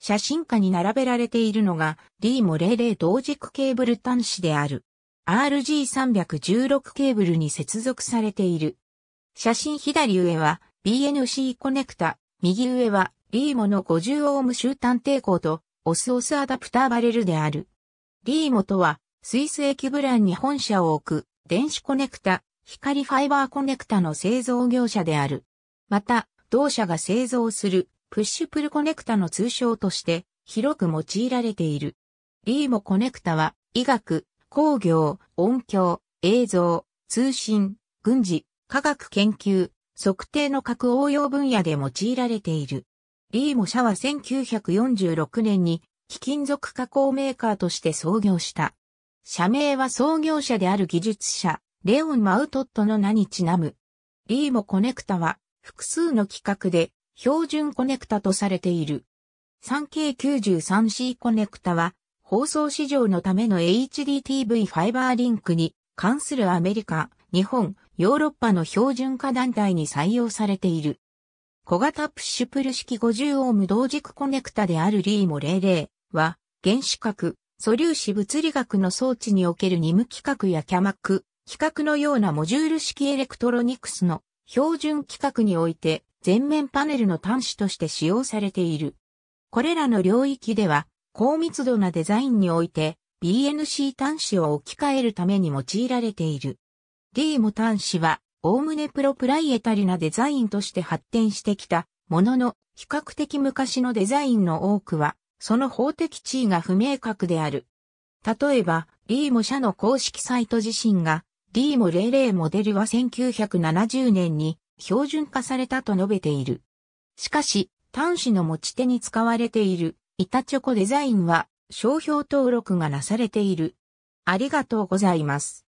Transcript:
写真下に並べられているのが、リーモ00同軸ケーブル端子である。RG316 ケーブルに接続されている。写真左上は BNC コネクタ、右上はリーモの50オーム集端抵抗とオスオスアダプターバレルである。リーモとはスイス駅ブランに本社を置く電子コネクタ、光ファイバーコネクタの製造業者である。また、同社が製造するプッシュプルコネクタの通称として広く用いられている。リーモコネクタは医学、工業、音響、映像、通信、軍事、科学研究、測定の各応用分野で用いられている。リーモ社は1946年に貴金属加工メーカーとして創業した。社名は創業者である技術者、レオン・マウトットの名にちなむ。リーモコネクタは複数の規格で標準コネクタとされている。3K93C コネクタは放送市場のための HDTV ファイバーリンクに関するアメリカ、日本、ヨーロッパの標準化団体に採用されている。小型プッシュプル式50オーム同軸コネクタであるリーモ00は、原子核、素粒子物理学の装置における NIM規格や CAMAC規格のようなモジュール式エレクトロニクスの標準規格において前面パネルの端子として使用されている。これらの領域では高密度なデザインにおいて BNC 端子を置き換えるために用いられている。D モ端子は、おおむねプロプライエタリなデザインとして発展してきたものの、比較的昔のデザインの多くは、その法的地位が不明確である。例えば、リーモ社の公式サイト自身が、リーモ00モデルは1970年に標準化されたと述べている。しかし、端子の持ち手に使われている板チョコデザインは商標登録がなされている。ありがとうございます。